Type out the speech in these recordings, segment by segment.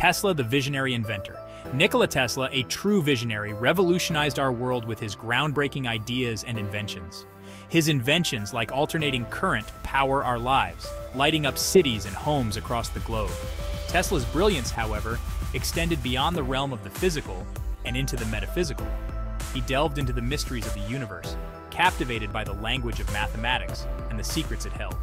Tesla, the visionary inventor. Nikola Tesla, a true visionary, revolutionized our world with his groundbreaking ideas and inventions. His inventions, like alternating current, power our lives, lighting up cities and homes across the globe. Tesla's brilliance, however, extended beyond the realm of the physical and into the metaphysical. He delved into the mysteries of the universe, captivated by the language of mathematics and the secrets it held.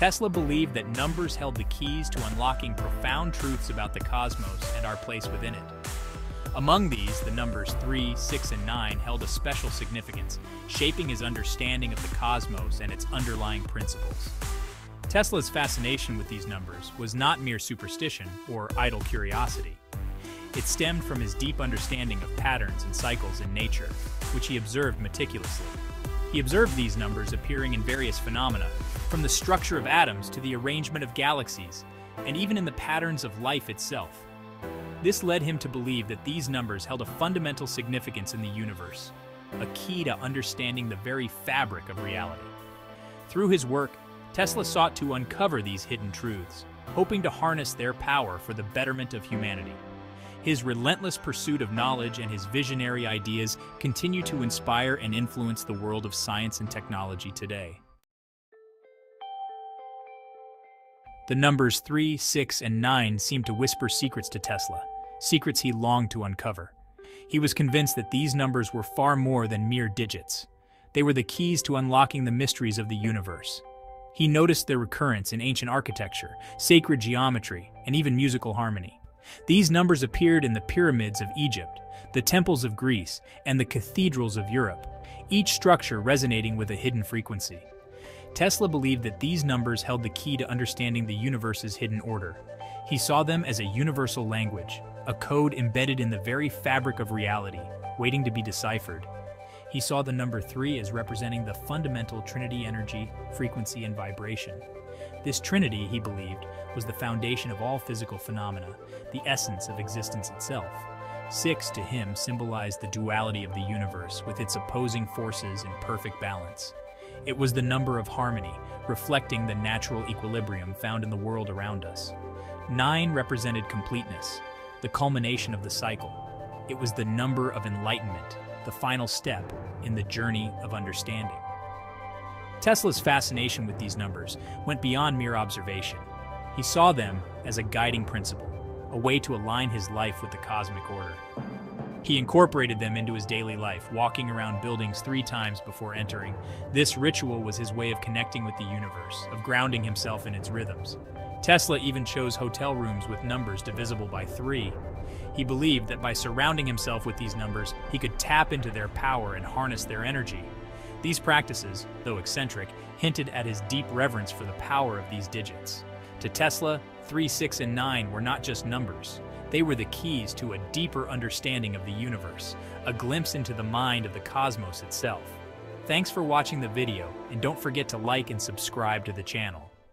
Tesla believed that numbers held the keys to unlocking profound truths about the cosmos and our place within it. Among these, the numbers 3, 6, and 9 held a special significance, shaping his understanding of the cosmos and its underlying principles. Tesla's fascination with these numbers was not mere superstition or idle curiosity. It stemmed from his deep understanding of patterns and cycles in nature, which he observed meticulously. He observed these numbers appearing in various phenomena, from the structure of atoms to the arrangement of galaxies, and even in the patterns of life itself. This led him to believe that these numbers held a fundamental significance in the universe, a key to understanding the very fabric of reality. Through his work, Tesla sought to uncover these hidden truths, hoping to harness their power for the betterment of humanity. His relentless pursuit of knowledge and his visionary ideas continue to inspire and influence the world of science and technology today. The numbers 3, 6, and 9 seemed to whisper secrets to Tesla, secrets he longed to uncover. He was convinced that these numbers were far more than mere digits. They were the keys to unlocking the mysteries of the universe. He noticed their recurrence in ancient architecture, sacred geometry, and even musical harmony. These numbers appeared in the pyramids of Egypt, the temples of Greece, and the cathedrals of Europe, each structure resonating with a hidden frequency. Tesla believed that these numbers held the key to understanding the universe's hidden order. He saw them as a universal language, a code embedded in the very fabric of reality, waiting to be deciphered. He saw the number 3 as representing the fundamental Trinity energy, frequency, and vibration. This Trinity, he believed, was the foundation of all physical phenomena, the essence of existence itself. Six, to him, symbolized the duality of the universe, with its opposing forces in perfect balance. It was the number of harmony, reflecting the natural equilibrium found in the world around us. Nine represented completeness, the culmination of the cycle. It was the number of enlightenment, the final step in the journey of understanding. Tesla's fascination with these numbers went beyond mere observation. He saw them as a guiding principle, a way to align his life with the cosmic order. He incorporated them into his daily life, walking around buildings three times before entering. This ritual was his way of connecting with the universe, of grounding himself in its rhythms. Tesla even chose hotel rooms with numbers divisible by three. He believed that by surrounding himself with these numbers, he could tap into their power and harness their energy. These practices, though eccentric, hinted at his deep reverence for the power of these digits. To Tesla, 3, 6, and 9 were not just numbers. They were the keys to a deeper understanding of the universe, a glimpse into the mind of the cosmos itself. Thanks for watching the video, and don't forget to like and subscribe to the channel.